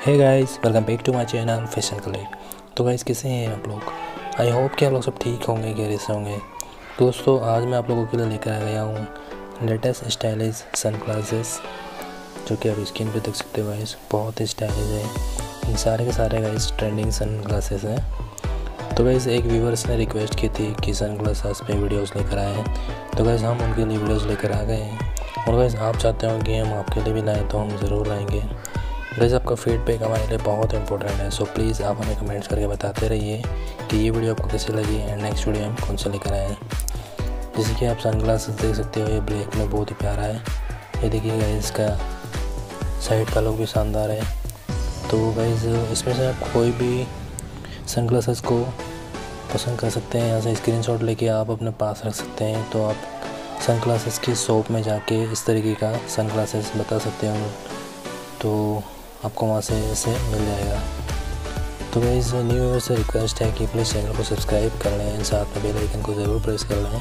Hey guys welcome back to my channel fashion collect तो guys कैसे हैं आप लोग? आई होप कि आप लोग सब ठीक होंगे गहरे से होंगे। दोस्तों, आज मैं आप लोगों के लिए लेकर आ गया हूँ लेटेस्ट स्टाइलिश सन ग्लासेस जो कि आप स्क्रीन पे देख सकते हो गाइस बहुत ही स्टाइलिश है। इन सारे के सारे गाइस ट्रेंडिंग सन ग्लासेस हैं। तो गाइस एक व्यूवर्स ने रिक्वेस्ट की थी कि सन ग्लासेस पे वीडियोस लेकर आए हैं। तो गाइस हम उनके लिए वीडियोस लेकर आ गए हैं। और गाइस आप चाहते हो कि हम आपके लिए भी लाएँ तो हम ज़रूर लाएँगे। गाइस आपका फीडबैक हमारे लिए बहुत इंपॉर्टेंट है सो प्लीज़ आप हमें कमेंट्स करके बताते रहिए कि ये वीडियो आपको कैसी लगी एंड नेक्स्ट वीडियो हम कौन सा लेकर आए हैं। जैसे कि आप सन देख सकते हो, ये ब्लैक में बहुत ही प्यारा है। ये देखिएगा इसका साइड का लुक भी शानदार है। तो गाइज़ इसमें से आप कोई भी सन को पसंद कर सकते हैं, यहाँ से स्क्रीन शॉट लेके आप अपने पास रख सकते हैं। तो आप सन की शॉप में जाके इस तरीके का सन बता सकते हैं। तो आपको वहाँ से ऐसे मिल जाएगा। तो इस न्यू ईयर से रिक्वेस्ट है कि प्लीज़ चैनल को सब्सक्राइब कर लें। साथ में बेल आइकन को ज़रूर प्रेस कर लें,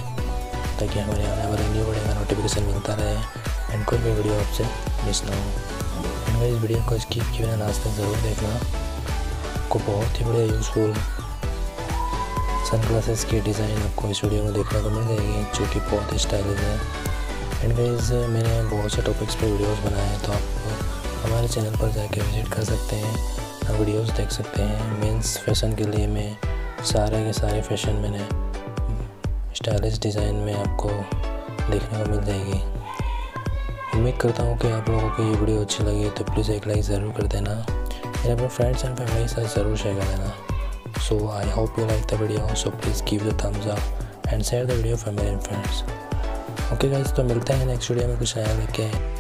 ताकि हमारे आने वाले न्यू वीडियो का नोटिफिकेशन मिलता रहे एंड कोई भी वीडियो आपसे मिस ना हो। इस वीडियो को स्किप किए बिना लास्ट तक ज़रूर देखना। आपको बहुत ही बढ़िया यूज़फुल सन ग्लासेस की डिज़ाइन आपको इस वीडियो में देखने को मिल जाएगी, जो कि बहुत ही स्टाइलिश है। एंड वाइज मैंने बहुत से टॉपिक्स पे वीडियोस बनाए हैं तो आप हमारे चैनल पर जाके विज़िट कर सकते हैं। वीडियोस देख सकते हैं। मेंस फ़ैशन के लिए मैं सारे के सारे फ़ैशन मैंने स्टाइलिश डिज़ाइन में आपको देखने को मिल जाएगी। उम्मीद करता हूँ कि आप लोगों को ये वीडियो अच्छी लगी तो प्लीज़ एक लाइक ज़रूर कर देना। मेरे अपने फ्रेंड्स एंड फैमिली के साथ ज़रूर शेयर कर देना। So I hope you like the video so please give the thumbs up and share the video family and friends okay guys तो मिलते हैं नेक्स्ट वीडियो में कुछ नया लेके।